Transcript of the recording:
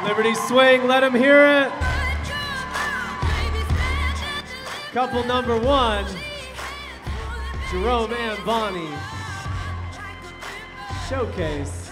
Celebrity Swing, let him hear it. Couple number one, Jerome and Bonnie. Showcase.